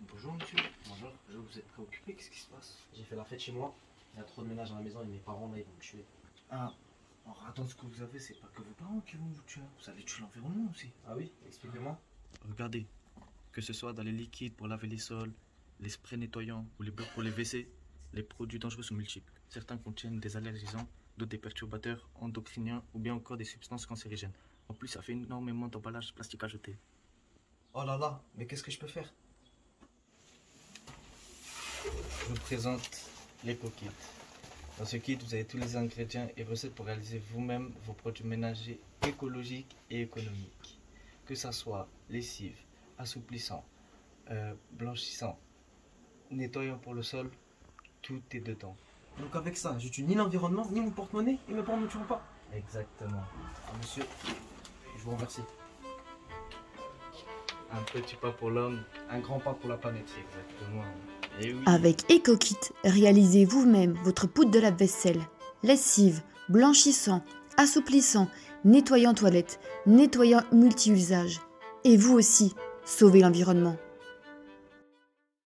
Bonjour monsieur. Bonjour. Je vous êtes préoccupé, qu'est-ce qui se passe J'ai fait la fête chez moi. Il y a trop de ménage dans la maison et mes parents là ils vont me tuer. Ah, alors attends, ce que vous avez, c'est pas que vos parents qui vont vous tuer. Vous allez tuer l'environnement aussi. Ah oui Expliquez-moi. Regardez, que ce soit dans les liquides pour laver les sols, les sprays nettoyants ou les blocs pour les WC, les produits dangereux sont multiples. Certains contiennent des allergisants, d'autres des perturbateurs endocriniens ou bien encore des substances cancérigènes. En plus, ça fait énormément d'emballages plastiques à jeter. Oh là là, mais qu'est-ce que je peux faire? Je vous présente l'EcoKit. Dans ce kit, vous avez tous les ingrédients et recettes pour réaliser vous-même vos produits ménagers écologiques et économiques. Que ça soit lessive, assouplissant, euh, blanchissant, nettoyant pour le sol, tout est dedans. Donc avec ça, je tue ni l'environnement, ni mon porte-monnaie, et mes parents ne me tueront pas. Exactement. Ah, monsieur, je vous remercie. Un petit pas pour l'homme, un grand pas pour la planète. Exactement. Et oui. Avec EcoKit, réalisez vous-même votre poudre de lave-vaisselle, lessive, blanchissant, assouplissant, nettoyant toilette, nettoyant multi-usage. Et vous aussi, sauvez l'environnement.